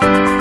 Bye.